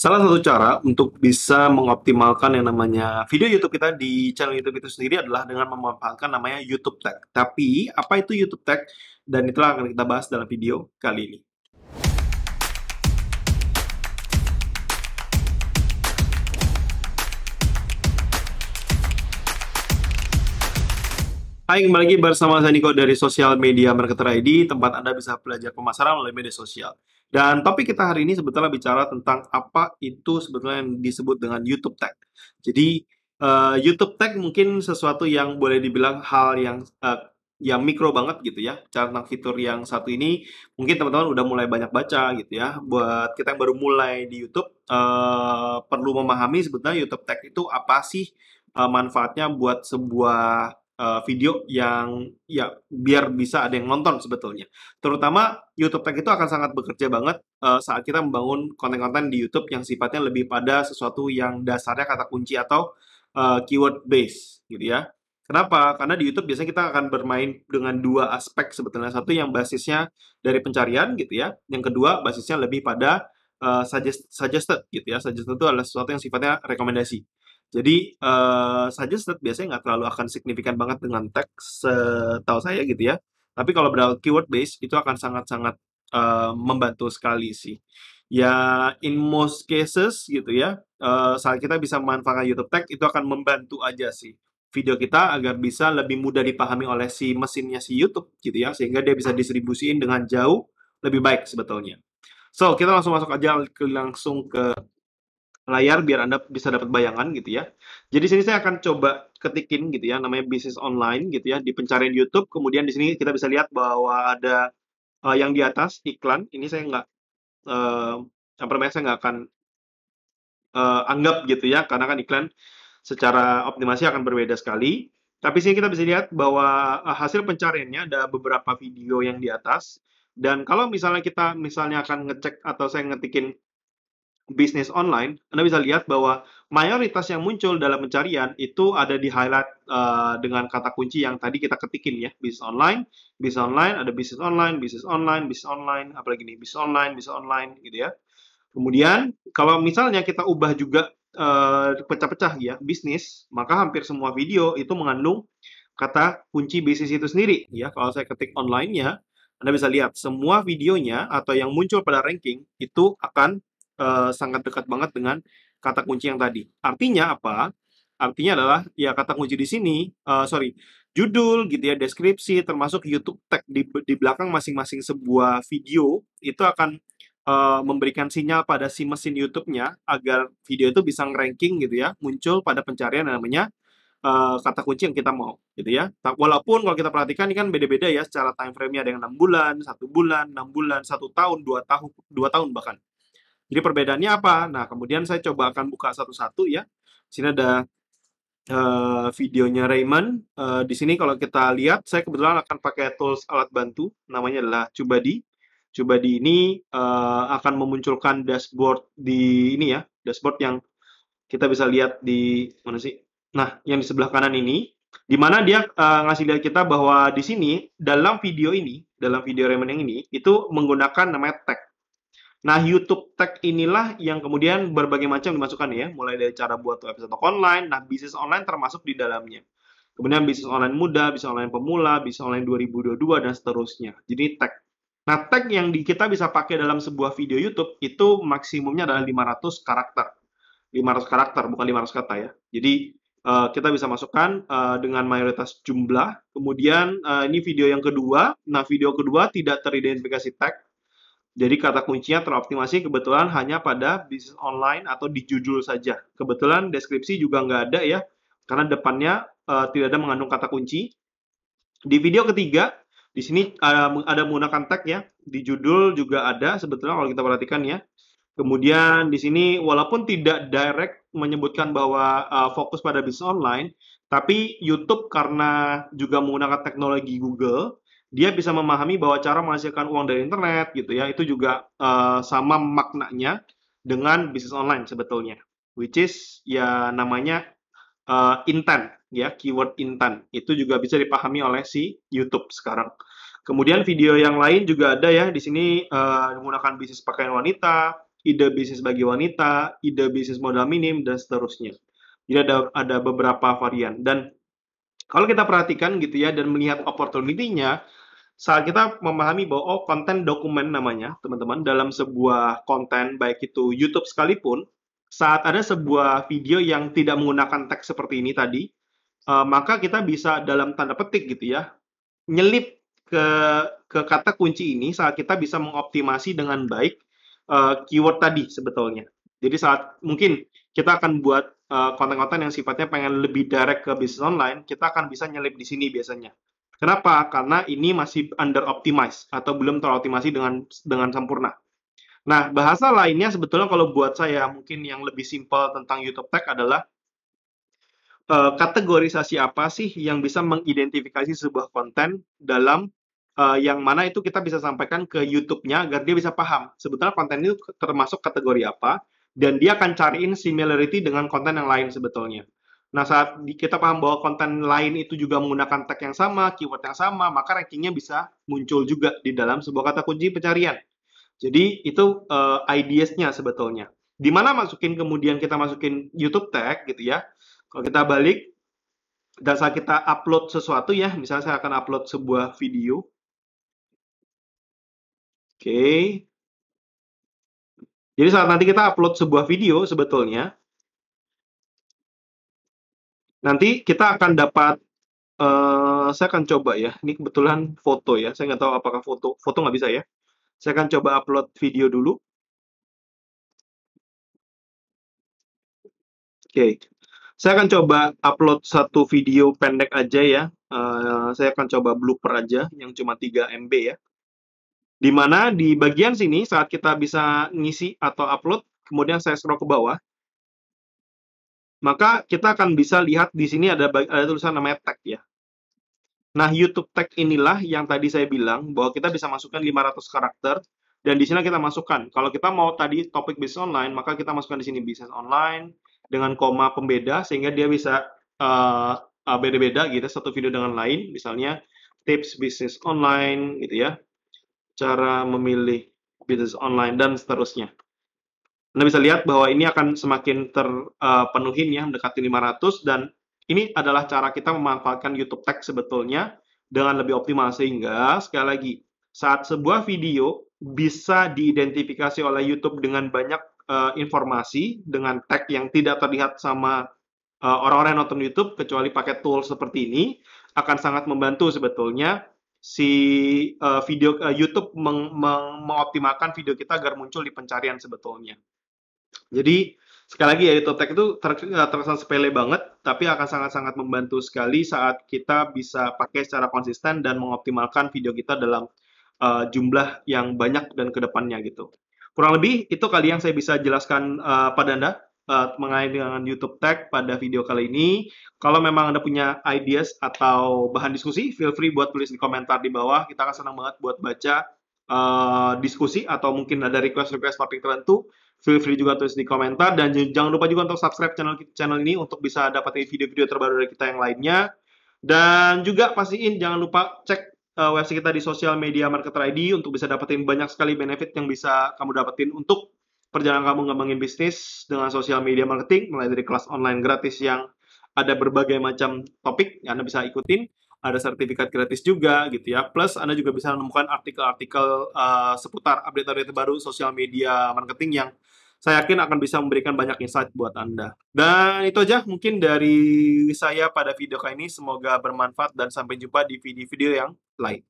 Salah satu cara untuk bisa mengoptimalkan yang namanya video YouTube kita di channel YouTube itu sendiri adalah dengan memanfaatkan namanya YouTube Tag. Tapi, apa itu YouTube Tag? Dan itulah akan kita bahas dalam video kali ini. Hai, kembali lagi bersama saya Niko dari Social Media Marketer ID, tempat Anda bisa belajar pemasaran melalui media sosial. Dan topik kita hari ini sebetulnya bicara tentang apa itu sebetulnya yang disebut dengan YouTube Tag. Jadi, uh, YouTube Tag mungkin sesuatu yang boleh dibilang hal yang uh, yang mikro banget gitu ya. Cara tentang fitur yang satu ini mungkin teman-teman udah mulai banyak baca gitu ya. Buat kita yang baru mulai di YouTube uh, perlu memahami sebetulnya YouTube Tag itu apa sih uh, manfaatnya buat sebuah uh, video yang ya biar bisa ada yang nonton sebetulnya. Terutama YouTube Tag itu akan sangat bekerja banget uh, saat kita membangun konten-konten di YouTube yang sifatnya lebih pada sesuatu yang dasarnya kata kunci atau uh, keyword base gitu ya. Kenapa? Karena di YouTube biasanya kita akan bermain dengan dua aspek sebetulnya. Satu yang basisnya dari pencarian gitu ya. Yang kedua basisnya lebih pada uh, suggest, suggested gitu ya. Suggested itu adalah sesuatu yang sifatnya rekomendasi. Jadi uh, suggested biasanya nggak terlalu akan signifikan banget dengan teks setahu saya gitu ya. Tapi kalau berada keyword base itu akan sangat-sangat uh, membantu sekali sih. Ya in most cases gitu ya, uh, saat kita bisa memanfaatkan YouTube Tag itu akan membantu aja sih video kita agar bisa lebih mudah dipahami oleh si mesinnya si YouTube gitu ya, sehingga dia bisa distribusiin dengan jauh lebih baik sebetulnya. So, kita langsung masuk aja langsung ke layar biar Anda bisa dapat bayangan gitu ya. Jadi sini saya akan coba ketikin gitu ya namanya bisnis online gitu ya di pencarian YouTube. Kemudian di sini kita bisa lihat bahwa ada uh, yang di atas iklan. Ini saya nggak uh, yang saya nggak akan uh, anggap gitu ya karena kan iklan secara optimasi akan berbeda sekali. Tapi sini kita bisa lihat bahwa uh, hasil pencariannya ada beberapa video yang di atas. Dan kalau misalnya kita misalnya akan ngecek atau saya ngetikin bisnis online, Anda bisa lihat bahwa mayoritas yang muncul dalam pencarian itu ada di highlight uh, dengan kata kunci yang tadi kita ketikin ya, bisnis online, bisnis online, ada bisnis online, bisnis online, bisnis online, apalagi nih, bisnis online, bisnis online, gitu ya. Kemudian, kalau misalnya kita ubah juga uh, pecah-pecah ya, bisnis, maka hampir semua video itu mengandung kata kunci bisnis itu sendiri. Ya, kalau saya ketik online ya, Anda bisa lihat semua videonya atau yang muncul pada ranking itu akan uh, sangat dekat banget dengan kata kunci yang tadi. Artinya apa? Artinya adalah ya kata kunci di sini, uh, sorry, judul gitu ya, deskripsi, termasuk YouTube tag di, di belakang masing-masing sebuah video itu akan uh, memberikan sinyal pada si mesin YouTube-nya agar video itu bisa ranking gitu ya, muncul pada pencarian yang namanya uh, kata kunci yang kita mau gitu ya. Walaupun kalau kita perhatikan ini kan beda-beda ya secara time frame-nya ada yang enam bulan, satu bulan, enam bulan, satu tahun, dua tahun, dua tahun bahkan. Jadi perbedaannya apa? Nah, kemudian saya coba akan buka satu-satu ya. Di sini ada uh, videonya Raymond. Uh, di sini kalau kita lihat, saya kebetulan akan pakai tools alat bantu, namanya adalah Cubadi. Cubadi ini uh, akan memunculkan dashboard di ini ya, dashboard yang kita bisa lihat di mana sih? Nah, yang di sebelah kanan ini, di mana dia uh, ngasih lihat kita bahwa di sini dalam video ini, dalam video Raymond yang ini, itu menggunakan namanya tag. Nah, YouTube Tag inilah yang kemudian berbagai macam dimasukkan ya, mulai dari cara buat website online, nah bisnis online termasuk di dalamnya. Kemudian bisnis online muda, bisnis online pemula, bisnis online 2022 dan seterusnya. Jadi tag. Nah, tag yang di, kita bisa pakai dalam sebuah video YouTube itu maksimumnya adalah 500 karakter. 500 karakter, bukan 500 kata ya. Jadi uh, kita bisa masukkan uh, dengan mayoritas jumlah. Kemudian uh, ini video yang kedua. Nah, video kedua tidak teridentifikasi tag jadi kata kuncinya teroptimasi kebetulan hanya pada bisnis online atau di judul saja. Kebetulan deskripsi juga nggak ada ya, karena depannya uh, tidak ada mengandung kata kunci. Di video ketiga, di sini ada, ada menggunakan tag ya. Di judul juga ada sebetulnya kalau kita perhatikan ya. Kemudian di sini walaupun tidak direct menyebutkan bahwa uh, fokus pada bisnis online, tapi YouTube karena juga menggunakan teknologi Google, dia bisa memahami bahwa cara menghasilkan uang dari internet gitu ya itu juga uh, sama maknanya dengan bisnis online sebetulnya which is ya namanya uh, intent ya keyword intent itu juga bisa dipahami oleh si YouTube sekarang kemudian video yang lain juga ada ya di sini uh, menggunakan bisnis pakaian wanita ide bisnis bagi wanita, ide bisnis modal minim, dan seterusnya. Jadi ada ada beberapa varian. Dan kalau kita perhatikan gitu ya dan melihat opportunity-nya, saat kita memahami bahwa oh konten dokumen namanya teman-teman dalam sebuah konten baik itu YouTube sekalipun, saat ada sebuah video yang tidak menggunakan teks seperti ini tadi, uh, maka kita bisa dalam tanda petik gitu ya nyelip ke ke kata kunci ini saat kita bisa mengoptimasi dengan baik uh, keyword tadi sebetulnya. Jadi saat mungkin kita akan buat konten konten-konten yang sifatnya pengen lebih direct ke bisnis online, kita akan bisa nyelip di sini biasanya. Kenapa? Karena ini masih under optimize atau belum teroptimasi dengan dengan sempurna. Nah, bahasa lainnya sebetulnya kalau buat saya mungkin yang lebih simpel tentang YouTube Tag adalah uh, kategorisasi apa sih yang bisa mengidentifikasi sebuah konten dalam uh, yang mana itu kita bisa sampaikan ke YouTube-nya agar dia bisa paham sebetulnya konten itu termasuk kategori apa dan dia akan cariin similarity dengan konten yang lain sebetulnya. Nah, saat kita paham bahwa konten lain itu juga menggunakan tag yang sama, keyword yang sama, maka rankingnya bisa muncul juga di dalam sebuah kata kunci pencarian. Jadi, itu uh, ideas-nya sebetulnya. Di mana masukin kemudian kita masukin YouTube tag gitu ya. Kalau kita balik, dan saat kita upload sesuatu ya, misalnya saya akan upload sebuah video. Oke, okay. Jadi saat nanti kita upload sebuah video sebetulnya, nanti kita akan dapat, uh, saya akan coba ya, ini kebetulan foto ya, saya nggak tahu apakah foto, foto nggak bisa ya. Saya akan coba upload video dulu. Oke, okay. saya akan coba upload satu video pendek aja ya. Uh, saya akan coba blooper aja, yang cuma 3 MB ya. Di mana di bagian sini saat kita bisa ngisi atau upload, kemudian saya scroll ke bawah, maka kita akan bisa lihat di sini ada, ada tulisan namanya tag ya. Nah, YouTube tag inilah yang tadi saya bilang bahwa kita bisa masukkan 500 karakter dan di sini kita masukkan. Kalau kita mau tadi topik bisnis online, maka kita masukkan di sini bisnis online dengan koma pembeda sehingga dia bisa uh, beda-beda gitu satu video dengan lain, misalnya tips bisnis online gitu ya cara memilih bisnis online, dan seterusnya. Anda bisa lihat bahwa ini akan semakin terpenuhi uh, ya, mendekati 500, dan ini adalah cara kita memanfaatkan YouTube Tag sebetulnya dengan lebih optimal, sehingga sekali lagi, saat sebuah video bisa diidentifikasi oleh YouTube dengan banyak uh, informasi, dengan tag yang tidak terlihat sama uh, orang-orang yang nonton YouTube, kecuali pakai tool seperti ini, akan sangat membantu sebetulnya si uh, video uh, YouTube meng, meng, mengoptimalkan video kita agar muncul di pencarian sebetulnya. Jadi sekali lagi ya Tag itu ter, terkesan sepele banget, tapi akan sangat-sangat membantu sekali saat kita bisa pakai secara konsisten dan mengoptimalkan video kita dalam uh, jumlah yang banyak dan ke depannya gitu. Kurang lebih itu kali yang saya bisa jelaskan uh, pada Anda uh, mengenai dengan YouTube Tag pada video kali ini. Kalau memang Anda punya ideas atau bahan diskusi, feel free buat tulis di komentar di bawah. Kita akan senang banget buat baca uh, diskusi atau mungkin ada request-request topik tertentu. Feel free juga tulis di komentar dan jangan lupa juga untuk subscribe channel channel ini untuk bisa dapetin video-video terbaru dari kita yang lainnya. Dan juga pastiin jangan lupa cek uh, website kita di sosial media marketer ID untuk bisa dapetin banyak sekali benefit yang bisa kamu dapetin untuk perjalanan kamu ngembangin bisnis dengan sosial media marketing, mulai dari kelas online gratis yang ada berbagai macam topik yang Anda bisa ikutin, ada sertifikat gratis juga gitu ya. Plus Anda juga bisa menemukan artikel-artikel uh, seputar update-update terbaru sosial media marketing yang saya yakin akan bisa memberikan banyak insight buat Anda. Dan itu aja mungkin dari saya pada video kali ini. Semoga bermanfaat dan sampai jumpa di video-video yang lain.